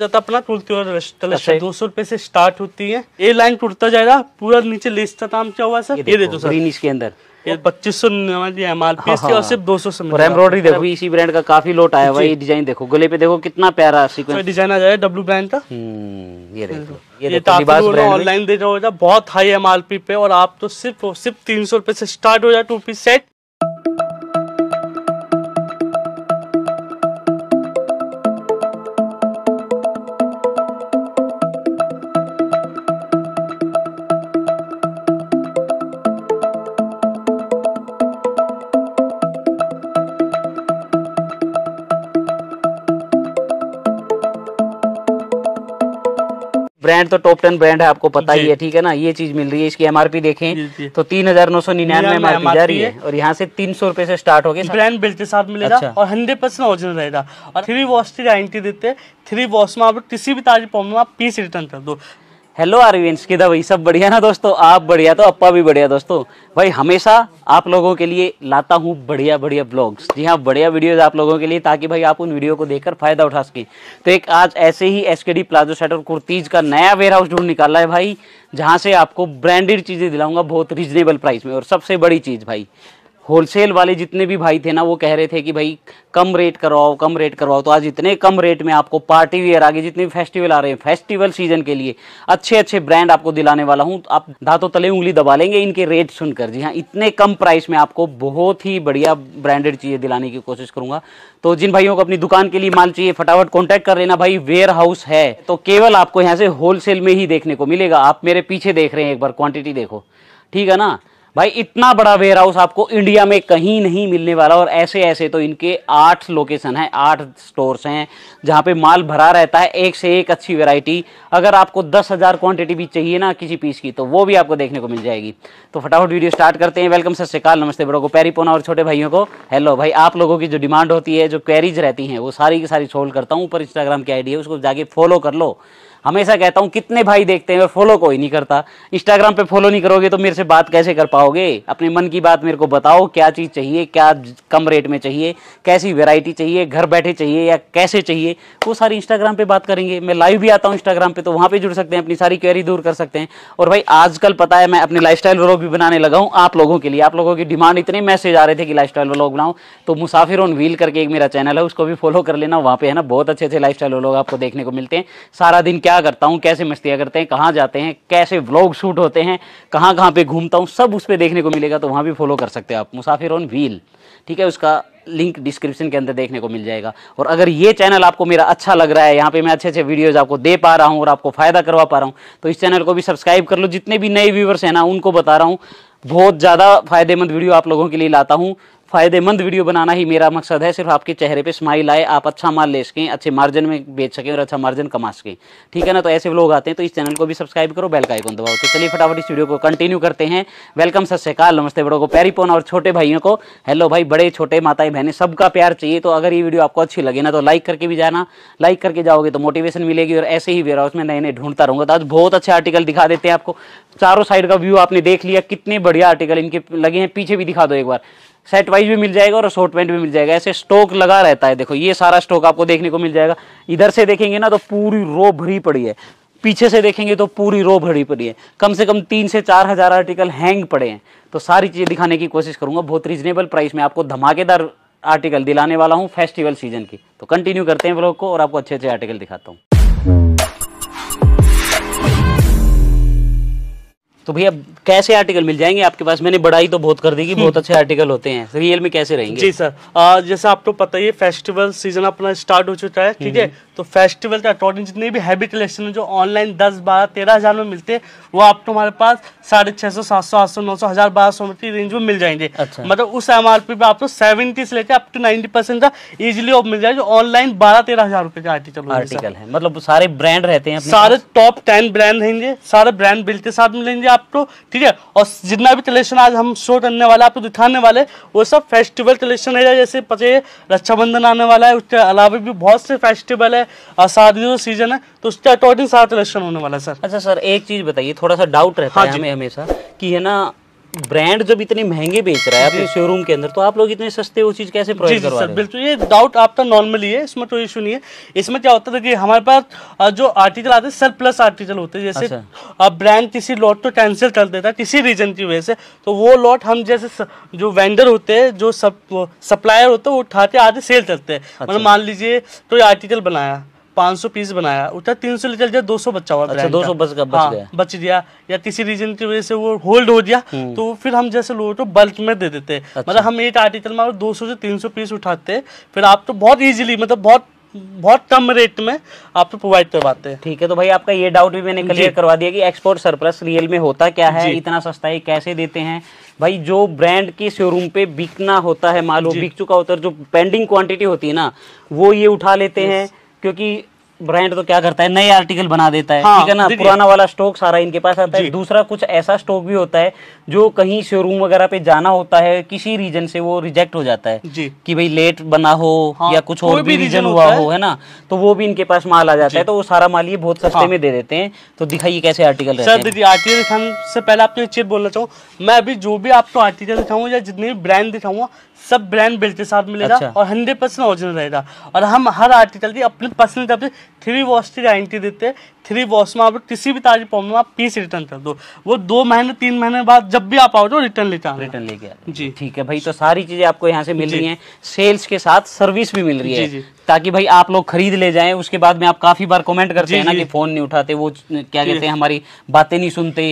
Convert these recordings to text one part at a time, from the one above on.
जाता अपना कुर्ती और अच्छा। दो सौ रुपए से स्टार्ट होती है। ये लाइन टूटता जाएगा पूरा नीचे लेस का काम क्या हुआ सर? ये देखो सर। इसके अंदर। ये पच्चीस सौ निन्यानवे एम आर पी हाँ, और सिर्फ़ दो सौ और एम्ब्रॉयडरी देखो इसी ब्रांड का काफ़ी लोट आया हुआ ये डिज़ाइन देखो। गले पे देखो कितना प्यारा सीक्वेंस डिज़ाइन आ जाएगा डब्ल्यू ब्रांड का। हम्म ये देखो ये ऑनलाइन दे रहा होगा बहुत हाई एमआरपी पे और आप तो सिर्फ़ सिर्फ़ तीन सौ रुपए से स्टार्ट हो जाए टू पीस सेट ब्रांड तो टॉप टेन ब्रांड है आपको पता ही है ठीक है ना? ये चीज़ मिल रही है इसकी एमआरपी देखें तो तीन हज़ार नौ सौ निन्यानवे एमआरपी जा रही है। और यहाँ से तीन सौ रुपए से स्टार्ट हो गए ब्रांड बिल्ट के साथ मिलेगा अच्छा। और हंड्रेड परसेंट ओरिजिनल रहेगा। और थ्री वॉश की गारंटी देते हैं। थ्री वॉश में आप किसी भी ताजी प्रॉब्लम आप पीस रिटर्न कर दो। हेलो आरविंस किदा भाई, सब बढ़िया ना दोस्तों? आप बढ़िया तो अप्पा भी बढ़िया दोस्तों। भाई, हमेशा आप लोगों के लिए लाता हूँ बढ़िया बढ़िया ब्लॉग्स जी हाँ बढ़िया वीडियोस आप लोगों के लिए, ताकि भाई आप उन वीडियो को देखकर फ़ायदा उठा सकें। तो एक आज ऐसे ही S K D palazzo set और कुर्तीज का नया वेयर हाउस ढूंढ निकाला है भाई, जहाँ से आपको ब्रांडेड चीज़ें दिलाऊँगा बहुत रीजनेबल प्राइस में। और सबसे बड़ी चीज़ भाई होलसेल वाले जितने भी भाई थे ना, वो कह रहे थे कि भाई, कम रेट करवाओ, कम रेट करवाओ। तो आज इतने कम रेट में आपको पार्टी वेयर आगे जितने भी फेस्टिवल आ रहे हैं फेस्टिवल सीज़न के लिए अच्छे अच्छे ब्रांड आपको दिलाने वाला हूँ। आप दांतों तले उंगली दबा लेंगे इनके रेट सुनकर। जी हाँ इतने कम प्राइस में आपको बहुत ही बढ़िया ब्रांडेड चीज़ें दिलाने की कोशिश करूँगा। तो जिन भाइयों को अपनी दुकान के लिए माल चाहिए, फटाफट कॉन्टैक्ट कर लेना भाई वेयर हाउस है। तो केवल आपको यहाँ से होलसेल में ही देखने को मिलेगा। आप मेरे पीछे देख रहे हैं एक बार क्वान्टिटी देखो। ठीक है ना? भाई, इतना बड़ा वेयर हाउस आपको इंडिया में कहीं नहीं मिलने वाला और ऐसे ऐसे तो इनके आठ लोकेशन है, आठ स्टोर्स हैं, जहाँ पे माल भरा रहता है, एक से एक अच्छी वैरायटी अगर आपको दस हज़ार क्वान्टिटी भी चाहिए ना किसी पीस की तो वो भी आपको देखने को मिल जाएगी। तो फटाफट वीडियो स्टार्ट करते हैं। वेलकम सत श्रीकाल, नमस्ते बड़ों को पैरी पोना और छोटे भाइयों को। हेलो भाई, आप लोगों की जो डिमांड होती है, जो क्वेरीज रहती हैं, वो सारी की सारी सोल्व करता हूँ, ऊपर इंस्टाग्राम की आईडी है, उसको जाके फॉलो कर लो। हमेशा कहता हूँ, कितने भाई देखते हैं फॉलो कोई नहीं करता। इंस्टाग्राम पे फॉलो नहीं करोगे तो मेरे से बात कैसे कर पाओगे? अपने मन की बात मेरे को बताओ, क्या चीज़ चाहिए, क्या कम रेट में चाहिए, कैसी वेराइटी चाहिए, घर बैठे चाहिए या कैसे चाहिए, वो सारी इंस्टाग्राम पर बात करेंगे। मैं लाइव भी आता हूँ इंस्टाग्राम पे तो वहाँ पर जुड़ सकते हैं, अपनी सारी क्वेरी दूर कर सकते हैं। और भाई, आजकल पता है, मैं अपने लाइफस्टाइल व्लॉग भी बनाने लगा हूँ, आप लोगों के लिए। आप लोगों की डिमांड इतने मैसेज आ रहे थे कि लाइफस्टाइल व्लॉग बनाऊँ। तो मुसाफिर ऑन व्हील करके एक मेरा चैनल है, उसको भी फॉलो कर लेना। वहाँ पे है ना, बहुत अच्छे अच्छे लाइफस्टाइल व्लॉग आपको देखने को मिलते हैं। सारा दिन क्या करता हूँ, कैसे मस्तियाँ करते हैं, कहाँ जाते हैं, कैसे व्लॉग शूट होते हैं, कहाँ कहाँ पे घूमता हूँ, सब उस पर देखने को मिलेगा तो वहाँ भी फॉलो कर सकते हैं आप। मुसाफिर ऑन व्हील ठीक है? उसका लिंक डिस्क्रिप्शन के अंदर देखने को मिल जाएगा। और अगर ये चैनल आपको मेरा अच्छा लग रहा है, यहाँ पे मैं अच्छे अच्छे वीडियोज़ आपको दे पा रहा हूँ और आपको फ़ायदा करवा पा रहा हूँ तो इस चैनल को भी सब्सक्राइब कर लो। जितने भी नए व्यूवर्स हैं ना, उनको बता रहा हूँ, बहुत ज़्यादा फ़ायदेमंद वीडियो आप लोगों के लिए लाता हूँ। फ़ायदेमंद वीडियो बनाना ही मेरा मकसद है। सिर्फ़ आपके चेहरे पे स्माइल आए, आप अच्छा माल ले सकें, अच्छे मार्जिन में बेच सकें और अच्छा मार्जिन कमा सकें। ठीक है ना? तो ऐसे लोग आते हैं तो इस चैनल को भी सब्सक्राइब करो बेल का आइकन दबाओ। तो चलिए फटाफट इस वीडियो को कंटिन्यू करते हैं। वेलकम सत श्रीकाल। नमस्ते बड़ों को, प्यारी पोन और छोटे भाइयों को। हेलो भाई, बड़े, छोटे, माताएँ, बहनें, सबका प्यार चाहिए। तो अगर ये वीडियो आपको अच्छी लगे ना तो लाइक करके भी जाना। लाइक करके जाओगे तो मोटिवेशन मिलेगी और ऐसे ही वेयर हाउस में नए नए ढूंढता रहूँगा। तो आज बहुत अच्छे आर्टिकल दिखा देते हैं आपको। चारों साइड का व्यू आपने देख लिया। कितने बढ़िया आर्टिकल इनके लगे हैं। पीछे भी दिखा दो एक बार। सेट वाइज भी मिल जाएगा और असॉर्टमेंट भी मिल जाएगा। ऐसे स्टॉक लगा रहता है। देखो, ये सारा स्टॉक आपको देखने को मिल जाएगा। इधर से देखेंगे ना तो पूरी रो भरी पड़ी है। पीछे से देखेंगे तो पूरी रो भरी पड़ी है। कम से कम तीन से चार हज़ार आर्टिकल हैंग पड़े हैं। तो सारी चीज़ें दिखाने की कोशिश करूँगा। बहुत रीजनेबल प्राइस में आपको धमाकेदार आर्टिकल दिलाने वाला हूँ फेस्टिवल सीज़न की। तो कंटिन्यू करते हैं ब्लॉग को और आपको अच्छे अच्छे आर्टिकल दिखाता हूँ। तो भैया कैसे आर्टिकल मिल जाएँगे आपके पास? मैंने बढ़ाई तो बहुत कर दी कि बहुत अच्छे आर्टिकल होते हैं। रियल में कैसे रहेंगे? जी सर आ, जैसे आपको तो पता ही फेस्टिवल सीज़न अपना स्टार्ट हो चुका है ठीक है? तो फेस्टिवल के अकॉर्डिंग जितने भी हैवी कलेक्शन है जो ऑनलाइन दस बारह तेरह हज़ार में मिलते हैं वो आपको हमारे पास साढ़े छह सौ सात सौ आठ सौ नौ सौ हज़ार बारह सौ की रेंज में मिल जाएँगे। अच्छा। मतलब उस एम आर पी पे आपको सेवेंटी से लेकर अप टू नाइन्टी परसेंट का इजिली ऑफ़ मिल जाए जो ऑनलाइन बारह तेरह हज़ार रुपए का आर्टिकल आर्टिकल है। मतलब सारे ब्रांड रहते हैं सारे टॉप टेन ब्रांड रहेंगे सारे ब्रांड बिल के साथ मिलेंगे आपको ठीक है? और जितना भी कलेक्शन आज हम शो करने वाले हैं, आपको दिखाने वाले वो सब फेस्टिवल कलेक्शन है जैसे पचे रक्षाबंधन आने वाला है उसके अलावा भी बहुत से फेस्टिवल है और शादियों का सीज़न है तो उसके अकॉर्डिंग सारा कलेक्शन होने वाला है सर अच्छा सर एक चीज़ बताइए थोड़ा सा डाउट रहता हाँ है हमें हमेशा कि है ना ब्रांड जब इतने महँगे बेच रहा है अपने शोरूम के अंदर तो आप लोग इतने सस्ते वो चीज़ कैसे प्रोवाइड करवा रहे हैं बिल्कुल ये डाउट आपका नॉर्मली है इसमें कोई इशू नहीं है इसमें क्या होता है कि हमारे पास जो आर्टिकल आते हैं सर प्लस आर्टिकल होते हैं जैसे अच्छा। अब ब्रांड किसी लॉट को कैंसिल कर देता है किसी रीजन की वजह से तो वो लॉट हम जैसे जो वेंडर होते हैं जो सप्लायर होते हैं वो उठाते आते सेल करते हैं अच्छा। मतलब मान लीजिए कोई आर्टिकल बनाया 500 पीस बनाया। उठा 300 लीटर जब 200 बच्चा हुआ अच्छा, brand 200 का। बच गया- बच हाँ, गया। बच गया। या किसी रीजन की वजह से वो होल्ड हो गया हम्म। तो फिर हम जैसे लोगों को बल्क में दे देते। अच्छा। मतलब हम एक आर्टिकल में अगर 200 से 300 पीस उठाते फिर आप तो बहुत इजीली मतलब बहुत बहुत कम रेट में आपको प्रोवाइड करवाते। हैं ठीक है तो भाई आपका ये डाउट भी मैंने क्लियर करवा दिया कि एक्सपोर्ट सरप्लस रियल में होता क्या है इतना सस्ता है कैसे देते हैं? भाई जो ब्रांड के शोरूम पे बिकना होता है माल वो बिक चुका होता है जो पेंडिंग क्वांटिटी होती है ना वो ये उठा लेते हैं। क्योंकि ब्रांड तो क्या करता है नए आर्टिकल बना देता है हाँ, ठीक है ना? पुराना वाला स्टॉक सारा इनके पास आता है। दूसरा कुछ ऐसा स्टॉक भी होता है जो कहीं शोरूम वगैरह पे जाना होता है किसी रीजन से वो रिजेक्ट हो जाता है कि भाई लेट बना हो हाँ, या कुछ और भी रीजन हुआ हो। है ना? तो वो भी इनके पास माल आ जाता है तो वो सारा माल ये बहुत सस्ते में दे देते हैं। तो दिखाइए कैसे आर्टिकल सर हैं। देखिए आर्टिकल दिखाने से पहले आपको एक चीज़ बोलना चाहूँ। मैं अभी जो भी आपको आर्टिकल दिखाऊँगा या जितने भी ब्रांड दिखाऊँगा सब ब्रांड बिल्ड के साथ मिलेगा अच्छा। और हंड्रेड परसेंट ओरिजिनल रहेगा। और हम हर आर्टिकल की अपने पर्सनल तरफ़ से थ्री वॉश की गारंटी देते हैं। थ्री वॉश में आप किसी भी ताजी प्रॉब्लम आप पीस रिटर्न कर दो। वो दो महीने तीन महीने बाद जब भी आप आओ तो रिटर्न लेते हैं रिटर्न ले गया जी। ठीक है भाई तो सारी चीज़ें आपको यहाँ से मिल रही है। सेल्स के साथ सर्विस भी मिल रही है। ताकि भाई आप लोग खरीद ले जाएँ उसके बाद में आप काफ़ी बार कमेंट करते हैं ना कि फ़ोन नहीं उठाते वो क्या कहते हैं हमारी बातें नहीं सुनते।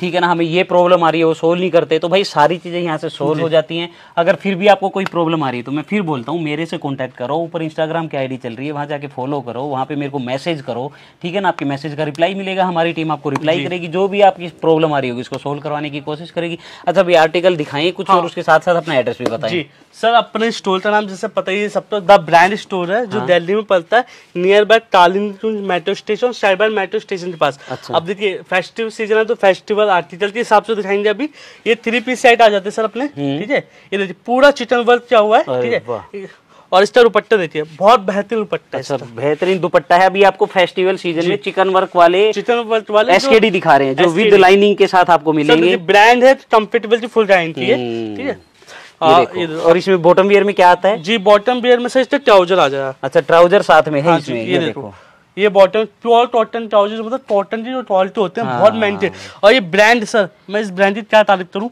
ठीक है ना हमें ये प्रॉब्लम आ रही है वो सोल्व नहीं करते। तो भाई सारी चीज़ें यहाँ से सोल्व हो जाती हैं। अगर फिर भी आपको कोई प्रॉब्लम आ रही है तो मैं फिर बोलता हूँ मेरे से कॉन्टैक्ट करो। ऊपर इंस्टाग्राम की आईडी चल रही है वहाँ जाके फॉलो करो। वहाँ पे मेरे को मैसेज करो। ठीक है ना आपके मैसेज का रिप्लाई मिलेगा हमारी टीम आपको रिप्लाई करेगी। जो भी आपकी प्रॉब्लम आ रही होगी इसको सोल्व करवाने की कोशिश करेगी। अच्छा भाई आर्टिकल दिखाइए कुछ और उसके साथ साथ अपना एड्रेस भी बताएँ। सर अपने स्टोर का नाम जैसे पता ही है सबको द ब्रांड स्टोर है। जो दिल्ली में पड़ता है nearby Kalindi metro station cyber metro station के पास। अच्छा। अब देखिए फेस्टिवल सीज़न है तो फेस्टिवल आर्टिकल के हिसाब से दिखाएँगे अभी। ये थ्री पीस सेट आ जाते हैं सर अपने ठीक है? ये देखिए पूरा चिकन वर्क क्या हुआ है ठीक है? और इसका दुपट्टा देखिए बहुत बेहतरीन दुपट्टा है अच्छा बेहतरीन दुपट्टा है। अभी आपको फेस्टिवल सीज़न में चिकन वर्क वाले चिकन वर्क वाले एसकेडी दिखा रहे हैं जो विद लाइनिंग के साथ आपको मिलेंगे। ब्रांड है कंफर्टेबल की फुल गारंटी है हम्म। ठीक है? हाँ। और इसमें बॉटम वियर में क्या आता है? जी बॉटम बियर में सर ट्राउज़र आ जाएगा। अच्छा ट्राउज़र साथ में है हाँ इसमें ये देखो। ये बॉटम प्योर कॉटन ट्राउज़र मतलब कॉटन की जो क्वालिटी होते हैं हाँ। बहुत मेहनत और ये ब्रांड सर मैं इस ब्रांड की क्या तारीफ़ करूँ?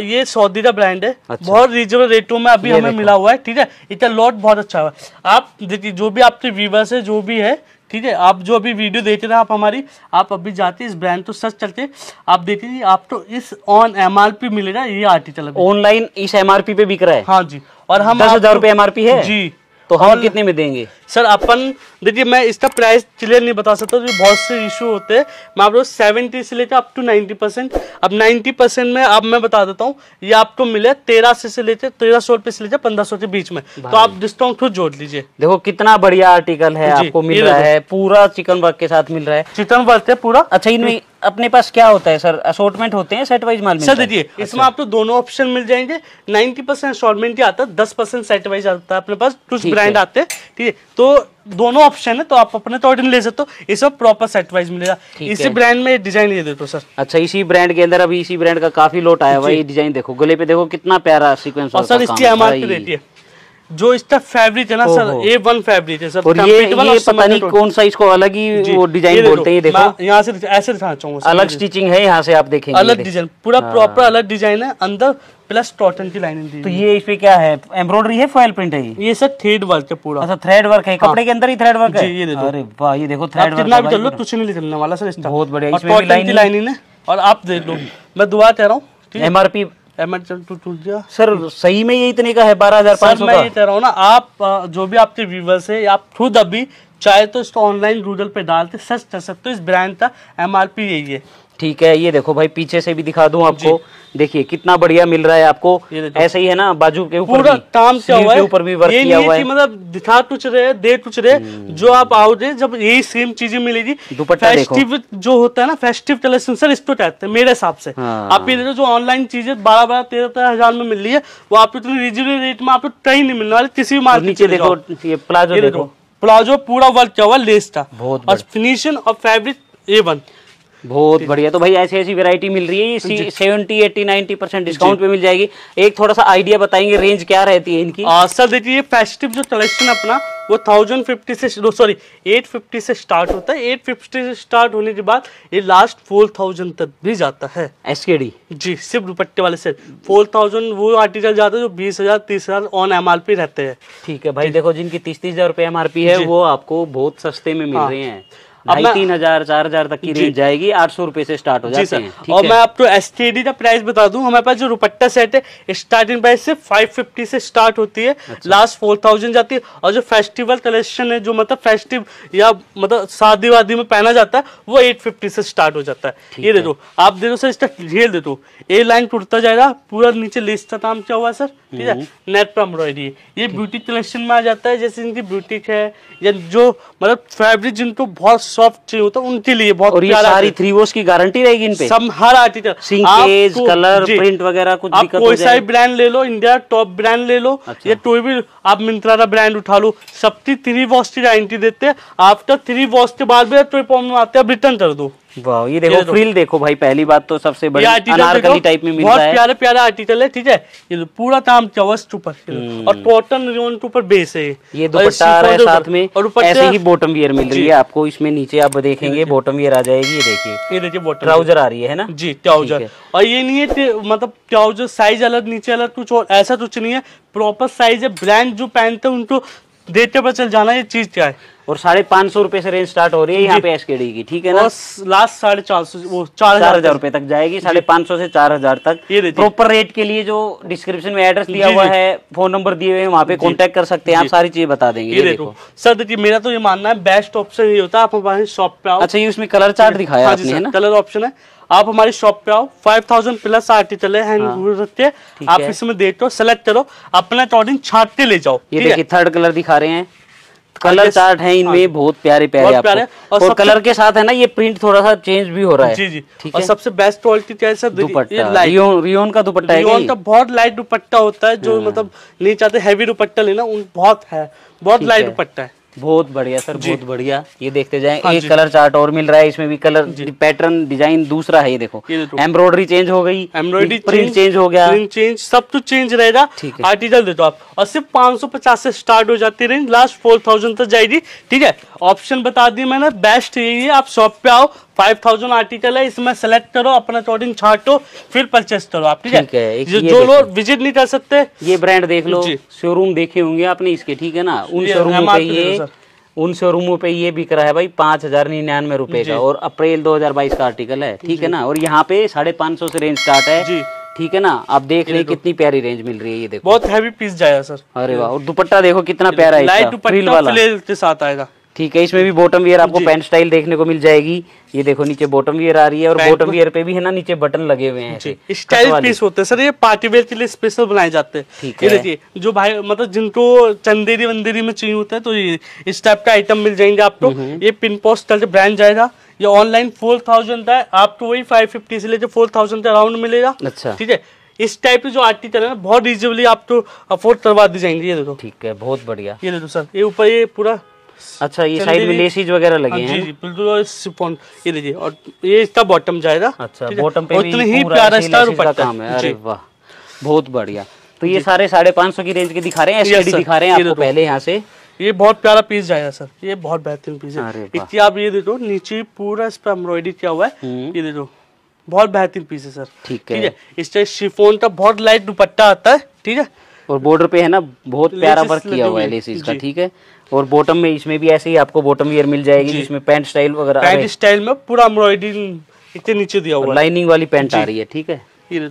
ये सऊदी का ब्रांड है। अच्छा। बहुत रीजनेबल रेटों में अभी हमें मिला हुआ है ठीक है? इसका लॉट बहुत अच्छा हुआ। है आप देखिए जो भी आपके व्यूवर्स है जो भी है ठीक है आप जो अभी वीडियो देख रहे हैं आप हमारी आप अभी जाते इस ब्रांड तो सर्च चलते आप देखिए तो इस ऑन एमआरपी मिलेगा ये आर्टिकल ऑनलाइन इस एमआरपी पे बिक रहा है? हाँ जी और हम दस हज़ार रूपए रुपए एमआरपी है? जी। तो हम कितने में देंगे? सर अपन देखिए मैं इसका प्राइस क्लियर नहीं बता सकता क्योंकि बहुत से इशू होते हैं। मैं आपको सेवेंटी से लेकर अप टू नाइन्टी परसेंट अब नाइन्टी परसेंट में अब मैं बता देता हूँ ये आपको मिले तेरह से से लेकर तेरह सौ रुपये से लेकर पंद्रह सौ के बीच में। तो आप डिस्काउंट खुद जोड़ लीजिए। देखो कितना बढ़िया आर्टिकल है आपको मिल रहा है पूरा चिकन वर्क के साथ मिल रहा है। चिकन वर्क है पूरा। अच्छा इनमें अपने पास क्या होता है सर? असोर्टमेंट होते हैं सेट वाइज माल सर देखिए इसमें आपको दोनों ऑप्शन मिल जाएँगे। 90 परसेंट इंस्टॉलमेंट ही आता है 10 परसेंट सेट वाइज आता है अपने पास। कुछ ब्रांड आते हैं ठीक है। तो दोनों ऑप्शन है तो आप अपने तो ले सकते हो। इसमें प्रॉपर सेट वाइज मिलेगा। इसी ब्रांड में डिज़ाइन ये देखो सर अच्छा इसी ब्रांड के अंदर अभी इसी ब्रांड का काफ़ी लोट आया हुआ है। ये डिज़ाइन देखो गले पे देखो कितना प्यारा सीक्वेंस और सर इसकी एमआरपी रहती है। जो इसका फैब्रिक है ना सर ए वन फैब्रिक है सर और ये ये और पता नहीं कौन सा इसको अलग ही वो डिज़ाइन बोलते हैं देखो। यहाँ से ऐसे दिखाना चाहूँगा अलग स्टिचिंग है यहाँ से आप देखेंगे अलग डिज़ाइन पूरा प्रॉपर अलग डिज़ाइन है अंदर प्लस कॉटन की लाइनिंग दी तो ये इस पे क्या है? एम्ब्रॉयडरी है फॉयल प्रिंट है ये? ये सर थ्रेड वर्क है पूरा। अच्छा थ्रेड वर्क है। कपड़े के अंदर ही थ्रेड वर्क है? जी, ये देखो। अरे वाह ये देखो थ्रेड कितना भी चल लो कुछ नहीं निकलने वाला सर इसका। बहुत बढ़िया, इसमें भी की लाइनिंग है। और आप देख लो। मैं दुआ कह रहा हूँ है? एमआरपी सर सही में ये इतने का है बारह हज़ार पाँच मैं ये कह रहा हूँ ना आप जो भी आपके व्यूवर्स है आप खुद अभी चाहे तो इसको ऑनलाइन गूगल पे डालते सर्च कर सकते हो इस ब्रांड का एमआरपी यही है। ठीक है ये देखो भाई पीछे से भी दिखा दूँ आपको। देखिए कितना बढ़िया मिल रहा है आपको। ऐसे ही है ना बाजू के ऊपर पूरा काम किया हुआ है? ऊपर भी वर्क ये किया हुआ है। मतलब दिखा कुछ रहे दे कुछ रहे जो आप आओगे जब यही सेम चीज़ें मिलेगी। दुपट्टा देखो। फेस्टिव जो होता है ना फेस्टिव कलेक्शन सर इसको कहते हैं मेरे हिसाब से। हाँ। आप ये देखो जो ऑनलाइन चीज़ें बारह बारह तेरह तेरह हज़ार में मिल रही है वो आपको इतनी रिजनेबल रेट में आपको कहीं नहीं मिलने वाली किसी भी मार्केट नीचे देखो ये प्लाजो देखो। प्लाजो पूरा वर्क किया हुआ लेस था बहुत और फिनिशिंग और फैब्रिक ए वन बहुत बढ़िया। तो भाई ऐसी ऐसी वैरायटी मिल रही है ये। Seventy eighty ninety percent discount पे मिल जाएगी। एक थोड़ा सा आइडिया बताएँगे रेंज क्या रहती है इनकी। आ, सर देखिए ये फेस्टिव जो कलेक्शन अपना वो थाउज़ेंड फिफ्टी से सॉरी एट फिफ्टी से स्टार्ट होता है। एट फिफ्टी से स्टार्ट होने के बाद ये लास्ट फोर थाउज़ेंड तक भी जाता है। एसकेडी जी सिर्फ़ दुपट्टे वाले सेट फोर थाउज़ेंड वो आर्टिकल जाता है जो बीस हज़ार तीस हज़ार ऑन एम आर पी रहते हैं। ठीक है भाई देखो जिनकी तीस तीस हज़ार रुपए एम आर पी है वो आपको बहुत सस्ते में मिल हाँ। रहे हैं। अब तीन हज़ार चार हज़ार तक की रेंज जाएगी आठ सौ रुपए से स्टार्ट हो जाते हैं और मैं आपको एस का प्राइस बता दूँ हमारे पास जो दुपट्टा सेट है स्टार्टिंग प्राइस से 550 से स्टार्ट होती है। अच्छा। लास्ट 4000 जाती है। और जो फेस्टिवल कलेक्शन है जो मतलब फेस्टिव या मतलब शादी वादी में पहना जाता है वो 850 से स्टार्ट हो जाता है। ये दे दो। आप दे दो सर इसका रियल दे दो। ए लाइन टूटता जाएगा पूरा नीचे लिस्ट का काम क्या हुआ सर? ठीक है। नेट पर एम्ब्रॉयडरी ये ब्यूटी कलेक्शन में आ जाता है जैसे इनकी ब्यूटिक है या जो मतलब फैब्रिक जिनको बहुत सॉफ्ट ट्री है उनके लिए बहुत और ये सारी थ्री वॉश की गारंटी रहेगी इन पे? सब हर आर्टिकल सिंकेज कलर प्रिंट वगैरह कुछ आप कोई सा ब्रांड ले लो इंडिया टॉप ब्रांड ले लो। अच्छा। या कोई भी आप मिंत्रा का ब्रांड उठा लो। सबकी थ्री वॉश की गारंटी देते हैं। आफ्टर थ्री वॉश के बाद भी कोई प्रॉब्लम आते हैं आप रिटर्न कर दो। वाह ये देखो। फ्रिल देखो। भाई पहली बात तो सबसे बड़ी अनारकली टाइप में मिलता है। प्यारे प्यारे आर्टिकल है ठीक है? ये पूरा काम चवस ऊपर और कॉटन रियोन ऊपर बेस है। ये दुपट्टा आ रहा है साथ में। और दुपट्टे- ऐसे ही बॉटम वियर मिल रही है आपको। इसमें नीचे आप देखेंगे बॉटम वियर आ जाएगी ये देखिए। ये देखिए बॉटम ट्राउज़र आ रही है ना? जी ट्राउज़र और ये नहीं है मतलब ट्राउज़र साइज़ अलग नीचे अलग कुछ और ऐसा कुछ नहीं है। प्रॉपर साइज़ है। ब्रांड जो पहनते हैं उनको देते पर चल जाना ये चीज़ क्या है। और साढ़े पाँच सौ रुपए से रेंज स्टार्ट हो रही है यहाँ पे एसकेडी की ठीक है ना? लास्ट साढ़े चार सौ वो चार चार हज़ार हज़ार रुपए तक जाएगी साढ़े पाँच सौ से चार हज़ार तक। प्रॉपर रेट के लिए जो डिस्क्रिप्शन में एड्रेस दिया हुआ है फ़ोन नंबर दिए हुए हैं वहाँ पे कॉन्टेक्ट कर सकते हैं आप सारी चीज़ें बता देंगे ये देखो। सर देखिए मेरा तो ये मानना है बेस्ट ऑप्शन ये होता है आप हमारे शॉप पे अच्छा ये उसमें कलर चार्ट दिखाया जी है कलर ऑप्शन है। आप हमारी शॉप पे आओ फाइव थाउज़ेंड प्लस आर्टिकल है हैंड हैं। ठीक आप है। इसमें देखो सेलेक्ट करो अपना अकॉर्डिंग छाट के ले जाओ ये देखिए थर्ड कलर दिखा रहे हैं। कलर चार्ट है इनमें बहुत प्यारे प्यारे बहुत प्यारे। और और कलर के साथ है ना ये प्रिंट थोड़ा सा चेंज भी हो रहा है। जी जी। ठीक और है सबसे बेस्ट क्वालिटी क्या है सर दुपट्टा। रियोन रियोन का दुपट्टा है रियोन? का? बहुत लाइट दुपट्टा होता है जो हाँ। मतलब नहीं चाहते हैवी दुपट्टा लेना उन बहुत है। बहुत लाइट दुपट्टा है। बहुत बढ़िया सर बहुत बढ़िया। ये देखते जाएँ हाँ एक कलर चार्ट और मिल रहा है इसमें भी कलर पैटर्न डिज़ाइन दूसरा है ये देखो। एम्ब्रॉयडरी चेंज हो गई एम्ब्रॉयडरी प्रिंट चेंज हो गया। प्रिंट चेंज सब कुछ चेंज रहेगा। आर्टिकल दे दो आप और सिर्फ़ 550 से स्टार्ट हो जाती रेंज लास्ट फोर तक जाएगी। ठीक है ऑप्शन बता दी मैंने बेस्ट यही है आप शॉप पे आओ 5000 आर्टिकल है इसमें सेलेक्ट करो अपना अकॉर्डिंग छाटो फिर परचेस करो आप ठीक है, जो जो लोग विज़िट नहीं कर सकते। ये ब्रांड देख लो शोरूम देखे होंगे आपने इसके ठीक है ना? उन शोरूमों पे ये उन शोरूमों पे ये बिक रहा है भाई पाँच हज़ार निन्यानवे रुपए। का और अप्रैल 2022 का आर्टिकल है ठीक है ना? और यहाँ पे साढ़े पाँच सौ से रेंज स्टार्ट है जी। ठीक है ना? आप देख रहे हैं कितनी प्यारी रेंज मिल रही है ये देखो। बहुत हैवी पीस जाएगा सर। अरे वाह और दुपट्टा देखो कितना प्यारा है लाइट दुपट्टा के साथ आएगा। ठीक है इसमें भी बॉटम वियर आपको पैंट स्टाइल देखने को मिल जाएगी। ये देखो नीचे बॉटम वियर आ रही है और बॉटम वियर पे भी है ना नीचे बटन लगे हुए हैं स्टाइल पीस होते हैं। सर ये पार्टी वेयर के लिए स्पेशल बनाए जाते हैं। ठीक है। देखिए जो भाई मतलब जिनको चंदेरी वंदेरी में चाहिए होता है तो ये इस टाइप का आइटम मिल जाएँगे आपको। हम्म। ये पिन पोस्ट ब्रांड जाएगा ये ऑनलाइन फोर थाउज़ेंड है। आपको वही फाइव फिफ्टी से लेकर फोर थाउज़ेंड के अराउंड मिलेगा। अच्छा। ठीक है इस टाइप के जो आर्टिकल है ना बहुत इजीली आपको अफोर्ड करवा दी जाएँगे ये देखो। ठीक है बहुत बढ़िया। ये देखो सर ये ऊपर ये पूरा अच्छा ये साइड में लेसीज वगैरह हाँ, लगे हैं जी बिल्कुल सिफॉन ये लीजिए और ये इसका बॉटम जाएगा। अच्छा बॉटम पे इतने ही प्यारा इसका दुपट्टा। काम है। अरे वाह बहुत बढ़िया। तो ये सारे साढ़े पाँच सौ की रेंज के दिखा रहे हैं sir. दिखा रहे हैं आपको पहले यहाँ से। ये बहुत प्यारा पीस जाएगा सर ये बहुत बेहतरीन पीस है। इसकी आप ये देखो नीचे पूरा इस पर एम्ब्रॉयडरी किया हुआ है। हम्म। ये देखो बहुत बेहतरीन पीस है सर ठीक है ठीक है। इस टाइप शिफोन का बहुत लाइट दुपट्टा आता है ठीक है? और बॉर्डर पे है ना बहुत प्यारा वर्क किया हुआ है हैं। लेसीज का ठीक है? और बॉटम में इसमें भी ऐसे ही आपको बॉटम वियर मिल जाएगी जिसमें पैंट स्टाइल वगैरह पैंट स्टाइल में पूरा एम्ब्रॉयडरी इतने नीचे दिया हुआ लाइनिंग वाली पैंट आ रही है ठीक है? ये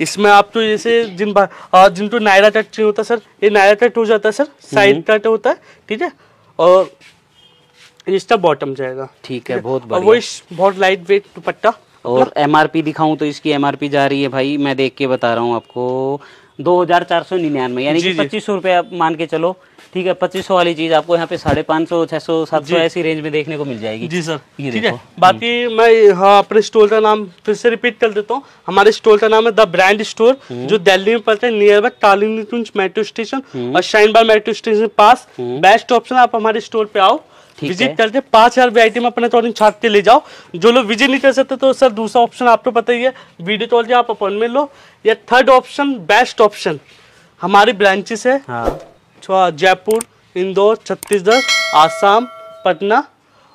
इसमें आप तो जैसे जिन बा- आ, जिनको नायरा कट चाहिए होता है सर ये नायरा कट हो जाता है सर साइड कट होता है ठीक है? और इसका बॉटम जाएगा। ठीक है बहुत और वो इस बहुत लाइट वेट दुपट्टा और एमआरपी दिखाऊँ तो इसकी एमआरपी जा रही है भाई मैं देख के बता रहा हूँ आपको दो हज़ार चार सौ निन्यानवे यानी कि। पच्चीस सौ रुपये आप मान के चलो ठीक है पच्चीस सौ वाली चीज़ आपको यहाँ पे साढ़े पाँच सौ छह सौ सात सौ ऐसी रेंज में देखने को मिल जाएगी। जी सर ये ठीक है। देखो। बाकी मैं हाँ अपने स्टोर का नाम फिर से रिपीट कर देता हूँ। हमारे स्टोर का नाम है द ब्रांड स्टोर जो दिल्ली में पड़ता है नियर बाय कालीनी मेट्रो स्टेशन और शाइन बार मेट्रो स्टेशन के पास। बेस्ट ऑप्शन आप हमारे स्टोर पे आओ। विज़िट। करते पाँच हज़ार वेराइटी में अपने अकॉर्डिंग छाट के ले जाओ। जो लोग विज़िट नहीं कर सकते तो सर दूसरा ऑप्शन आपको पता ही है। वीडियो कॉल आप अपॉइंटमेंट लो। या थर्ड ऑप्शन बेस्ट ऑप्शन हमारी ब्रांचेस है। हाँ। जयपुर इंदौर छत्तीसगढ़ आसाम पटना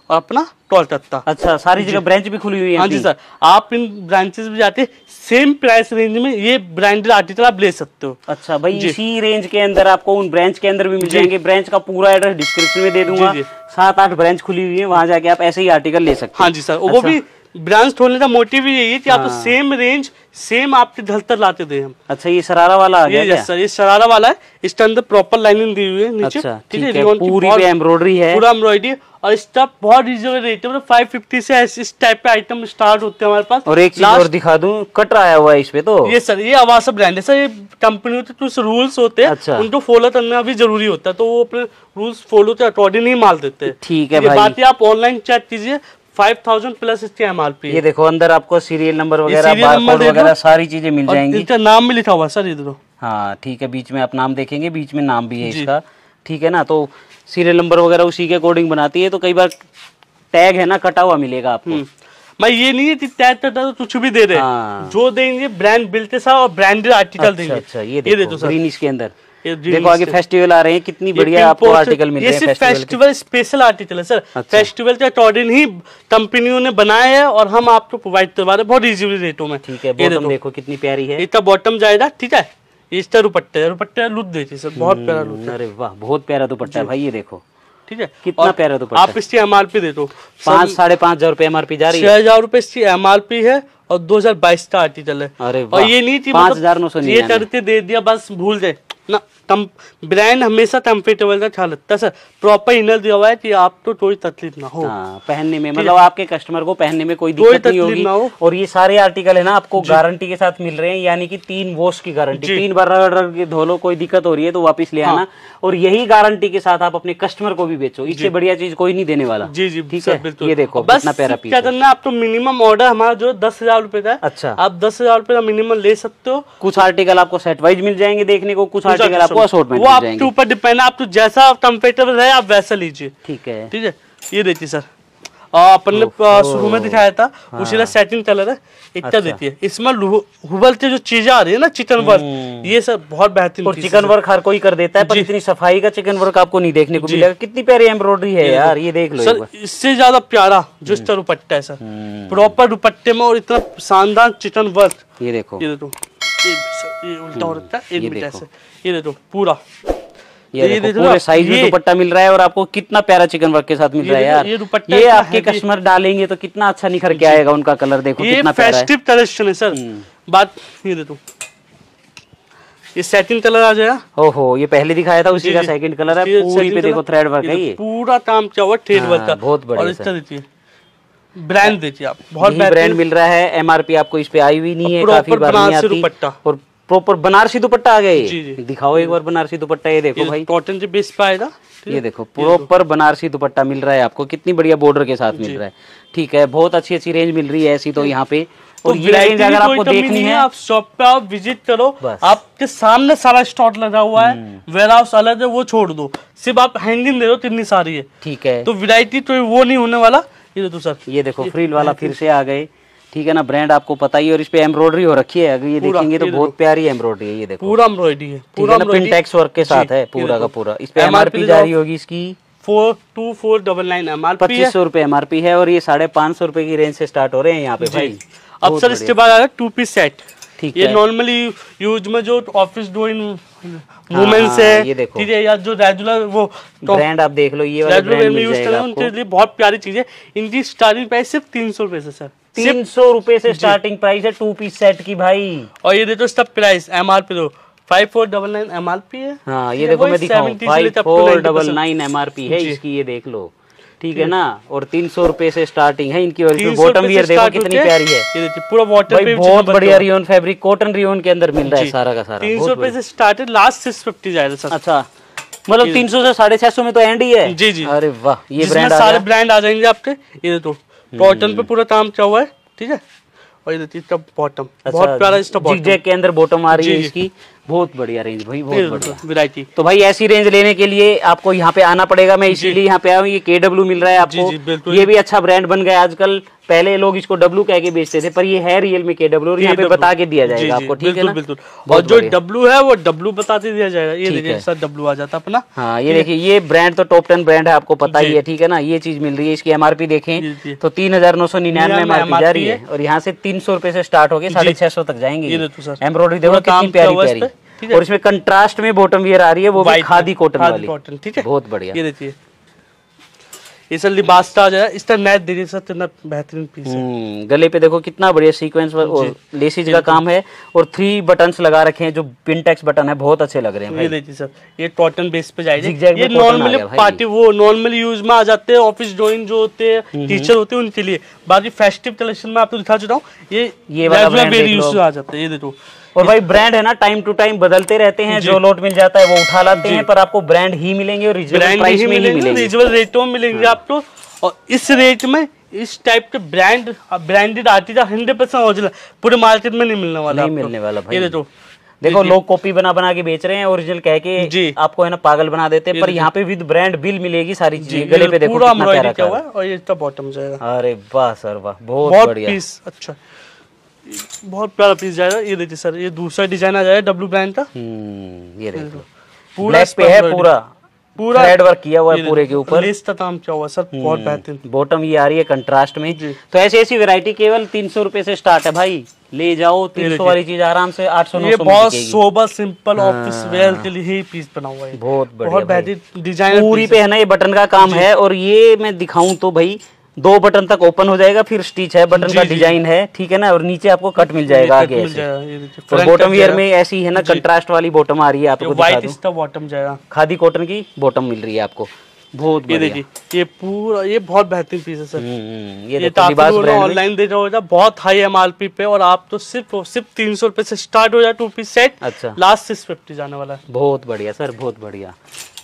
और अपना कोलकाता। अच्छा सारी जगह ब्रांच भी खुली हुई है हाँ जी सर आप इन ब्रांचेस में जाते सेम प्राइस रेंज में ये ब्रांडेड आर्टिकल आप ले सकते हो। अच्छा भाई इसी रेंज के अंदर आपको उन ब्रांच के अंदर भी मिल जाएँगे। ब्रांच का पूरा एड्रेस डिस्क्रिप्शन में दे दूँगा। सात आठ ब्रांच खुली हुई है वहाँ जाके आप ऐसे ही आर्टिकल ले सकते हाँ जी सर वो अच्छा। भी ब्रांच खोलने का मोटिव यही है कि आप हाँ। सेम रेंज सेम आपके तक लाते दे हम। अच्छा ये सरारा वाला आ गया ये सर ये शरारा वाला है। इसके अंदर प्रॉपर लाइनिंग दी हुई है नीचे। अच्छा ठीक है पूरी एम्ब्रॉयडरी है। पूरा एम्ब्रॉयडरी और इसका बहुत रिजनेबल रेट है। मतलब फाइव फिफ्टी से इस टाइप के आइटम स्टार्ट होते हैं हमारे पास। और एक चीज़ और दिखा दूँ कट आया हुआ है इस पे तो। ये सर ये आवासा ब्रांड है। सर ये कंपनी के कुछ रूल्स होते हैं। अच्छा। उनको फॉलो करना भी ज़रूरी होता है। तो वो अपने रूल्स फॉलो के अकॉर्डिंग ही माल देते हैं। ठीक है। बात आप ऑनलाइन चेक कीजिए। फाइव थाउज़ेंड प्लस इसकी एम आर पी ये देखो अंदर आपको सीरियल नंबर वगैरह बारकोड वगैरह सारी चीज़ें मिल जाएँगी। इसका नाम भी लिखा हुआ सर इधर। हाँ ठीक है बीच में आप नाम देखेंगे बीच में नाम भी है इसका। ठीक है ना तो सीरियल नंबर वगैरह उसी के अकॉर्डिंग बनाती है तो कई बार टैग है ना कटा हुआ मिलेगा आपको। हम्म। मैं ये नहीं है कि टैग करता तो कुछ भी दे दे। हाँ। जो देंगे ब्रांड बिल और ब्रांडेड आर्टिकल अच्छा देंगे। अच्छा ये ये देखो देखो सर। ग्रीन इसके अंदर। देखो आगे फेस्टिवल आ रहे हैं कितनी बढ़िया आपको आर्टिकल मिल रहे हैं फेस्टिवल स्पेशल आर्टिकल है सर अच्छा। फेस्टिवल के अकॉर्डिंग ही कंपनियों ने बनाया है और हम आपको प्रोवाइड करवा रहे हैं बहुत इजीली रेटों में। ठीक है बॉटम देखो। कितनी प्यारी है। इसका बॉटम जाएगा ठीक है? इसका दुपट्टा दुपट्टा लुक देती सर बहुत प्यारा लुक हम्म, अरे वाह बहुत प्यारा दुपट्टा है भाई ये देखो। ठीक है? कितना प्यारा दुपट्टा आप इसकी एमआरपी दे दो। पाँच साढ़े पाँच हज़ार रुपए पी जा रही है। छह हज़ार रुपए इसकी एम आर पी है और दो हज़ार बाईस का आर्टिकल है। अरे और ये नहीं थी पाँच हज़ार नौ सौ ये करके दे दिया बस भूल जाए। कम ब्रांड हमेशा कंफर्टेबल का ख्याल रखता है सर। प्रॉपर इनर दिया हुआ है कि आपको कोई तकलीफ़ ना हो। हाँ पहनने में मतलब आपके कस्टमर को पहनने में कोई दिक्कत नहीं होगी। हो। और ये सारे आर्टिकल है ना आपको गारंटी के साथ मिल रहे हैं यानी कि तीन वॉश की गारंटी तीन बार रगड़ रगड़ के धो लो कोई दिक्कत हो रही है तो वापस ले आना। और यही गारंटी के साथ आप अपने कस्टमर को भी बेचो। इससे बढ़िया चीज़ कोई नहीं देने वाला। जी जी ठीक है? ये देखो बस प्यारा पीस क्या करना है आपको मिनिमम ऑर्डर हमारा जो दस हज़ार रुपए का अच्छा। आप दस हज़ार रुपए का मिनिमम ले सकते हो। कुछ आर्टिकल आपको सेट वाइज मिल जाएँगे देखने को कुछ आर्टिकल आपको असोर्टमेंट वो आपके ऊपर डिपेंड है आप तो जैसा कंफर्टेबल है आप वैसा लीजिए। ठीक है। ठीक है? ये देखिए सर अपन ने शुरू में दिखाया था उसी का सेटिंग कलर है। इतना अच्छा। देती है इसमें हुबल के जो चीज़ें आ रही है ना चिकन वर्क ये सब बहुत बेहतरीन हम्म। और चिकन वर्क हर कोई कर देता है पर इतनी सफ़ाई का चिकन वर्क आपको नहीं देखने को मिलेगा। कितनी प्यारी एम्ब्रॉयडरी है यार ये देख लो सर इससे ज़्यादा प्यारा जो इसका दुपट्टा है सर। हम्म, प्रॉपर दुपट्टे में और इतना शानदार चिकन वर्क ये देखो। ये देखो। ये उल्टा हो रखा है ये एक मीटर से ये देखो पूरा ये ये देखो पूरे साइज़ में दुपट्टा मिल रहा है और आपको कितना प्यारा चिकन वर्क के साथ मिल रहा है यार ये दुपट्टा ये आपके कस्टमर डालेंगे तो कितना अच्छा निखर के आएगा उनका कलर देखो ये कितना फेस्टिव कलेक्शन है सर। बात ये देखो ये सेटिंग कलर आ जाएगा ओहो ये पहले दिखाया था उसी का सेकंड कलर है पूरी पे देखो थ्रेड वर्क है ये पूरा काम क्या हुआ थ्रेड वर्क का बहुत बढ़िया और इस तरह ब्रांड देखिए आप बहुत ब्रांड मिल रहा है एमआरपी आपको इस पे आई हुई नहीं है काफ़ी बार नहीं आती। दुपट्टा। और प्रॉपर बनारसी दुपट्टा आ गया ये। दिखाओ एक बार बनारसी दुपट्टा ये देखो भाई। कॉटन के बेस पे आएगा ये देखो प्रॉपर बनारसी दुपट्टा मिल रहा है आपको कितनी बढ़िया बॉर्डर के साथ मिल रहा है। ठीक है बहुत अच्छी अच्छी रेंज मिल रही है ऐसी तो यहाँ पे। तो और ये रेंज अगर आपको देखनी है आप शॉप पे आप विज़िट करो। आपके सामने सारा स्टॉक लगा हुआ है हम्म। वेयर हाउस अलग है वो छोड़ दो। सिर्फ़ आप हैंगिंग दे दो इतनी सारी है। ठीक है। तो वैरायटी तो वो नहीं होने वाला ये देखो सर। ये देखो फ्रिल वाला फिर से आ गए। ठीक है ना ब्रांड आपको पता ही और इस पे एम्ब्रॉयडरी हो रखी है। अगर ये देखेंगे तो बहुत प्यारी एम्ब्रॉयडरी है ये देखो। पूरा एम्ब्रॉयडरी है पूरा पिन वर्क के साथ है पूरा का पूरा। इस पे एमआरपी जारी होगी इसकी। Four two four double nine M R P पच्चीस सौ रुपए एमआरपी है और ये साढ़े पाँच सौ रुपए की रेंज से स्टार्ट हो रहे हैं यहाँ पे भाई। अब सर इसके बाद आ रहा है टू पीस सेट ठीक ये नॉर्मली यूज़ में जो ऑफ़िस डोइंग वुमेन्स हाँ, ये देखो। ठीक है या जो रेगुलर वो ब्रांड आप देख लो ये वाला ब्रांड मिल जाएगा उनके लिए बहुत प्यारी चीज़ है। इनकी स्टार्टिंग प्राइस सिर्फ़ तीन सौ रुपए से सर तीन सौ रुपए से स्टार्टिंग प्राइस है टू पीस सेट की भाई। और ये देखो इसका प्राइस एम आर पी दो five four double nine M R P है। हाँ ये देखो मैं दिखाऊँ। Five four double nine M R P है इसकी ये देख लो। ठीक है ना? और तीन सौ रुपए से स्टार्टिंग है इनकी और इसमें 300 बॉटम वियर देखो कितनी प्यारी है। पूरा वाटर पे बहुत बढ़िया रियोन फैब्रिक कॉटन रियोन के अंदर मिल रहा है सारा का सारा। तीन सौ रुपए से स्टार्टेड लास्ट सिक्स फिफ्टी जाएगा अच्छा मतलब तीन सौ से साढ़े छह सौ में तो एंड ही है। जी, जी। अरे वाह ये ब्रांड आ सारे ब्रांड आ जाएँगे आपके। ये देखो कॉटन पे पूरा काम किया हुआ है? ठीक है? और ये बॉटम बहुत प्यारा इसका बॉटम के अंदर बॉटम आ रही है। इसकी। बहुत बढ़िया रेंज भाई बहुत बढ़िया। वैरायटी तो भाई ऐसी रेंज लेने के लिए आपको यहाँ पे आना पड़ेगा। मैं इसीलिए यहाँ पे आया हूँ ये के डब्ल्यू मिल रहा है आपको। ये भी अच्छा ब्रांड बन गया आजकल। पहले लोग इसको डब्ल्यू कह के बेचते थे पर ये है रियल में के डब्ल्यू और यहाँ पे बता के दिया जाएगा आपको ठीक है बिल्कुल ना? बिल्कुल। और जो बढ़िया। डब्लू है वो डब्लू बताते दिया जाएगा। ये देखिए सर डब्लू आ जाता अपना। हाँ ये देखिए ये ब्रांड तो टॉप टेन ब्रांड है आपको पता ही है ठीक है ना? ये चीज़ मिल रही है इसकी एमआरपी। देखें तो तीन हज़ार नौ सौ निन्यानवे एमआरपी जा रही है और यहाँ से तीन सौ रुपए से स्टार्ट होके साढ़े छह सौ तक जाएँगे एम्ब्रॉयडरी देखो कितनी प्यारी है प्यारी। पे, ठीक है? और इसमें कंट्रास्ट में बॉटम वियर आ रही है वो भी खादी कॉटन वाली। कॉटन ठीक है? बहुत बढ़िया। ये देखिए। ये सर लिबास का आ जाएगा इस तरह मैच देखिए सर कितना बेहतरीन पीस है। हम्म, गले पे देखो कितना बढ़िया सीक्वेंस और लेसिस का काम है और थ्री बटन्स लगा रखे हैं जो पिनटेक्स बटन है बहुत अच्छे लग रहे हैं ये देखिए सर ये कॉटन बेस पे जाएगी। ये नॉर्मली पार्टी वो नॉर्मली यूज़ में आ जाते हैं ऑफ़िस ज्वाइन जो होते हैं टीचर होते हैं उनके लिए। बाकी फेस्टिव कलेक्शन में आपको दिखा चुका हूँ ये ये वाला में आ जाते हैं ये देखो। और भाई ब्रांड है ना टाइम टू टाइम बदलते रहते हैं जो। लोट मिल जाता है वो उठा लाते हैं पर आपको ब्रांड ही मिलेंगे और रिजनेबल प्राइस में ही मिलेंगे मिलेंगे। रीजनेबल रेटों में मिलेंगे आपको। और इस रेट में इस टाइप के brand branded article hundred percent original पूरे मार्केट में नहीं मिलने वाला नहीं मिलने वाला भाई। ये देखो। देखो लोग कॉपी बना बना के बेच रहे हैं ओरिजिनल कह के। आपको है ना पागल बना देते हैं पर यहाँ पे विद ब्रांड बिल मिलेगी सारी चीज़ें। गले पे देखो पूरा है और ये बॉटम जाएगा। अरे वाह सर वाह बहुत बहुत बढ़िया। अच्छा। बहुत प्यारा पीस जाएगा ये देखिए सर ये दूसरा डिज़ाइन आ जाएगा डब्ल्यू ब्रांड का। हम्म ये पूरा पे है पूरा। पूरा थ्रेड वर्क किया हुआ है पूरे के ऊपर। लेस का काम किया हुआ सर बहुत बेहतरीन। बॉटम ये आ रही है कंट्रास्ट में। तो ऐसी ऐसी वैरायटी केवल तीन सौ रुपए से स्टार्ट है भाई। ले जाओ तीन सौ वाली चीज़ आराम से आठ सौ ये बहुत सोबर सिंपल ऑफ़िस वेयर के लिए ही पीस बना हुआ है। बहुत बहुत बेहतरीन डिज़ाइन पूरी पे है ना ये बटन का काम है। और ये मैं दिखाऊँ तो भाई दो बटन तक ओपन हो जाएगा फिर स्टिच है बटन का डिज़ाइन है ठीक है ना? और नीचे आपको कट मिल जाएगा आगे और बॉटम वियर में ऐसी है ना कंट्रास्ट वाली बॉटम आ रही है आपको व्हाइट इसका बॉटम जाएगा। खादी कॉटन की बॉटम मिल रही है आपको। बहुत ये देखिए ये पूरा ये बहुत बेहतरीन पीस है सर। हम्म, हम्म, ये ये तो ऑनलाइन दे रहा होगा बहुत हाई एमआरपी पे और आप तो सिर्फ़ सिर्फ़ तीन सौ रुपए से स्टार्ट हो जाए टू पीस सेट अच्छा। लास्ट सिक्स फिफ्टी जाने वाला है। बहुत बढ़िया सर बहुत बढ़िया।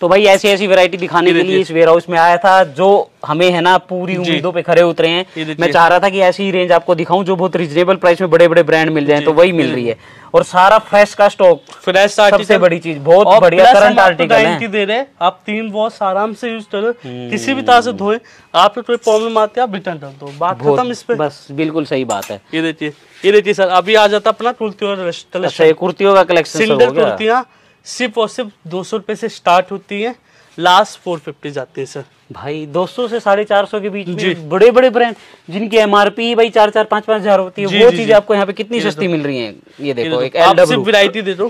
तो भाई ऐसी ऐसी वैरायटी दिखाने के लिए इस वेयर हाउस में आया था जो हमें है ना पूरी उम्मीदों पे खड़े उतरे हैं। मैं चाह रहा था कि ऐसी ही रेंज आपको दिखाऊँ जो बहुत रिजनेबल प्राइस में बड़े बड़े ब्रांड मिल जाएँ तो वही मिल रही है। और सारा फ्रेश का स्टॉक फ्रेश सबसे बड़ी चीज़ बहुत बढ़िया करंट आर्टिकल है। दे रहे आप तीन वॉश आराम से यूज़ करो किसी भी तरह से धोए आपको कोई प्रॉब्लम आती है आप रिटर्न कर दो। बात खत्म इस पे। बस बिल्कुल सही बात है। ये देखिए ये देखिए सर अभी आ जाता अपना अच्छा कुर्तियों का कलेक्शन सिंगल कुर्तियाँ सिर्फ़ और सिर्फ़ दो सौ रुपये से स्टार्ट होती है। लास्ट फोर फिफ्टी जाती है सर भाई 200 से साढ़े चार सौ के बीच में बड़े बड़े ब्रांड जिनकी एम आर पी भाई चार चार पाँच पाँच हज़ार होती है वो चीज़ें। आपको यहाँ पे कितनी सस्ती मिल रही है ये देखो एक आप सिर्फ़ वैरायटी दे दो।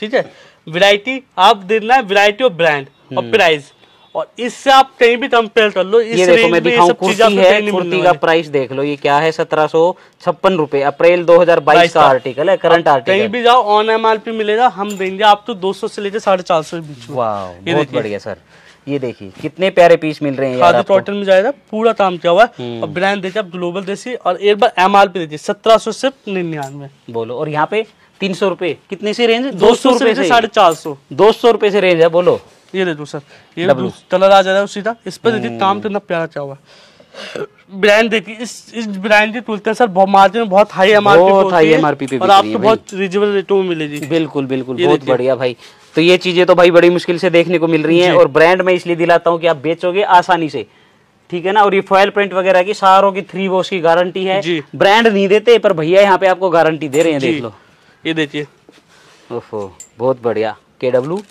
ठीक है? वैरायटी आप देना है वैरायटी ऑफ़ ब्रांड और प्राइस और इससे आप कहीं भी कंपेयर कर लो इस ये देखो मैं दिखाऊँ कुर्ती है कुर्ती का प्राइस देख लो ये क्या है सत्रह सौ छप्पन रुपए अप्रैल 2022 का आर्टिकल है करंट आर्टिकल कहीं भी जाओ ऑन एमआरपी मिलेगा हम देंगे आप आपको 200 से लेकर साढ़े चार सौ बीच बहुत बढ़िया सर। ये देखिए कितने प्यारे पीस मिल रहे हैं यार कॉटन में जाएगा पूरा काम किया हुआ है। हम्म। और ब्रांड देखिए आप ग्लोबल देसी और एक बार एम आर पी देखिए सत्रह सौ सिर्फ़ निन्यानवे। बोलो और यहाँ पे तीन सौ रुपए कितने से रेंज दो दो सौ सौ से लेकर से। साढ़े चार सौ। दो सौ रुपये से रेंज है बोलो। ये दे दो सर। ये कलर आ जाएगा उसी का इस पर देखिए काम कितना प्यारा क्या हुआ। ब्रांड देखिए इस इस ब्रांड की तुलना सर बहुत मार्जिन बहुत हाई एमआरपी बहुत high MRP पे और आपको बहुत रिजनेबल रेटों में मिलेगी। बिल्कुल बिल्कुल बहुत बढ़िया भाई। तो ये चीज़ें तो भाई बड़ी मुश्किल से देखने को मिल रही हैं और ब्रांड में इसलिए दिलाता हूँ कि आप बेचोगे आसानी से। ठीक है ना? और ये फॉयल प्रिंट वगैरह की सारों की थ्री वॉश की गारंटी है। ब्रांड नहीं देते पर भैया यहाँ पे आपको गारंटी दे रहे हैं देख लो। ये देखिए। ओहो बहुत बढ़िया। के डब्ल्यू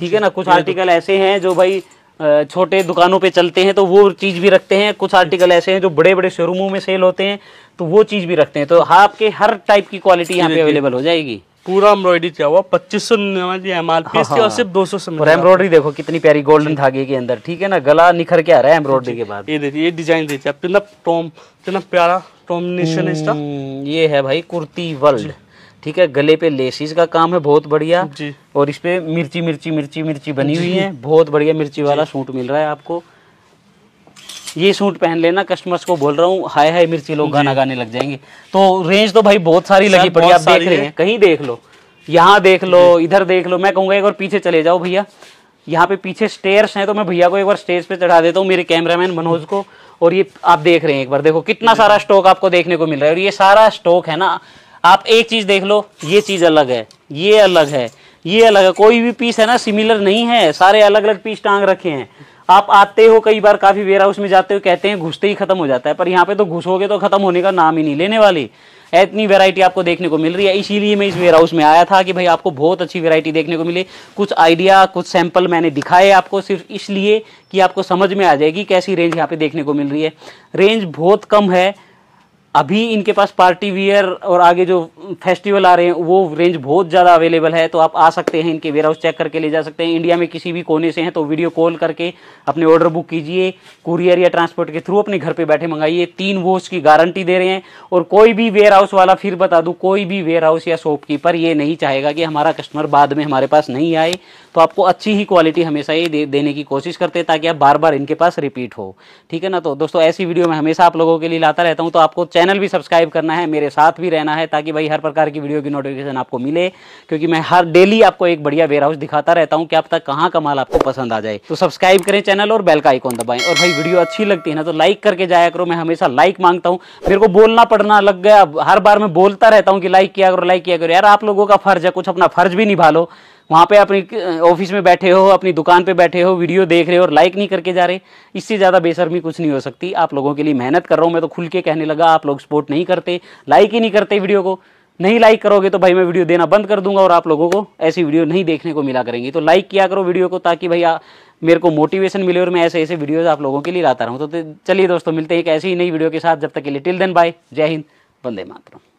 ठीक है ना? कुछ आर्टिकल ऐसे हैं जो भाई छोटे दुकानों पे चलते हैं तो वो चीज़ भी रखते हैं। कुछ आर्टिकल ऐसे हैं जो बड़े बड़े शोरूमों में सेल होते हैं तो वो चीज़ भी रखते हैं। तो आपके हर टाइप की क्वालिटी यहाँ पे अवेलेबल हो। जाएगी। पूरा एम्ब्रॉयडरी किया हुआ पच्चीस सौ निन्यानवे एमआरपी इसकी और सिर्फ़ दो सौ से और एम्ब्रॉयडरी देखो कितनी प्यारी गोल्डन धागे के अंदर ठीक है ना? गला निखर के आ रहा है एम्ब्रॉयडरी के बाद। ये देखिए ये डिज़ाइन देखिए आप कितना टॉम कितना प्यारा कॉम्बिनेशन है इसका। हम्म, ये है भाई कुर्ती वर्ल्ड ठीक है गले पे लेसिस का काम है बहुत बढ़िया। और इस पे मिर्ची मिर्ची मिर्ची मिर्ची बनी हुई है बहुत बढ़िया मिर्ची वाला सूट मिल रहा है आपको। ये सूट पहन लेना कस्टमर्स को बोल रहा हूँ हाय हाय मिर्ची लोग गाना गाने लग जाएँगे। तो रेंज तो भाई बहुत सारी लगी पड़ी आप देख रहे हैं। कहीं देख लो यहाँ देख लो इधर देख लो मैं कहूँगा एक बार पीछे चले जाओ भैया। यहाँ पे पीछे स्टेयर्स हैं तो मैं भैया को एक बार स्टेज पे चढ़ा देता हूँ मेरे कैमरामैन मनोज को। और ये आप देख रहे हैं एक बार देखो कितना सारा स्टॉक आपको देखने को मिल रहा है। और ये सारा स्टॉक है ना आप एक चीज़ देख लो, ये चीज़ अलग है, ये अलग है, ये अलग है। कोई भी पीस है ना सिमिलर नहीं है, सारे अलग अलग पीस टांग रखे हैं। आप आते हो कई बार, काफ़ी वेयर हाउस में जाते हो, कहते हैं घुसते ही खत्म हो जाता है, पर यहाँ पे तो घुसोगे तो खत्म होने का नाम ही नहीं लेने वाली। इतनी वैरायटी आपको देखने को मिल रही है, इसीलिए मैं इस वेयर हाउस में आया था कि भाई आपको बहुत अच्छी वैरायटी देखने को मिले। कुछ आइडिया कुछ सैंपल मैंने दिखाए आपको सिर्फ़ इसलिए कि आपको समझ में आ जाएगी कैसी रेंज यहाँ पे देखने को मिल रही है। रेंज बहुत कम है अभी इनके पास पार्टी वियर और आगे जो फेस्टिवल आ रहे हैं, वो रेंज बहुत ज़्यादा अवेलेबल है तो आप आ सकते हैं इनके वेयर हाउस चेक करके ले जा सकते हैं। इंडिया में किसी भी कोने से हैं तो वीडियो कॉल करके अपने ऑर्डर बुक कीजिए कुरियर या ट्रांसपोर्ट के थ्रू अपने घर पे बैठे मंगाइए। तीन वॉश की गारंटी दे रहे हैं और कोई भी वेयर हाउस वाला फिर बता दूँ, कोई भी वेयर हाउस या शॉपकीपर ये नहीं चाहेगा कि हमारा कस्टमर बाद में हमारे पास नहीं आए। तो आपको अच्छी ही क्वालिटी हमेशा ये दे, देने की कोशिश करते हैं ताकि आप बार बार इनके पास रिपीट हो। ठीक है ना? तो दोस्तों ऐसी वीडियो मैं हमेशा आप लोगों के लिए लाता रहता हूँ। तो आपको चैनल भी सब्सक्राइब करना है मेरे साथ भी रहना है ताकि भाई हर प्रकार की वीडियो की नोटिफिकेशन आपको मिले क्योंकि मैं हर डेली आपको एक बढ़िया वेयर हाउस दिखाता रहता हूँ कि आप तक कहाँ का माल आपको पसंद आ जाए। तो सब्सक्राइब करें चैनल और बेल का आइकॉन दबाएँ। और भाई वीडियो अच्छी लगती है ना तो लाइक करके जाया करो। मैं हमेशा लाइक माँगता हूँ। मेरे को बोलना पड़ना लग गया। हर बार मैं बोलता रहता हूँ कि लाइक किया करो लाइक किया करो। यार आप लोगों का फ़र्ज़ है कुछ अपना फ़र्ज़ भी निभा लो। वहाँ पे अपनी ऑफ़िस में बैठे हो, अपनी दुकान पे बैठे हो वीडियो देख रहे हो और लाइक नहीं करके जा रहे, इससे ज़्यादा बेशर्मी कुछ नहीं हो सकती। आप लोगों के लिए मेहनत कर रहा हूँ मैं तो खुल के कहने लगा, आप लोग सपोर्ट नहीं करते लाइक ही नहीं करते वीडियो को। नहीं लाइक करोगे तो भाई मैं वीडियो देना बंद कर दूँगा और आप लोगों को ऐसी वीडियो नहीं देखने को मिला करेंगी। तो लाइक किया करो वीडियो को ताकि भैया मेरे को मोटिवेशन मिले और मैं ऐसे ऐसे वीडियोज़ आप लोगों के लिए लाता रहूँ। तो चलिए दोस्तों, मिलते हैं एक ऐसी ही नई वीडियो के साथ। जब तक के लिए टिल देन बाय जय हिंद, वंदे मातरम।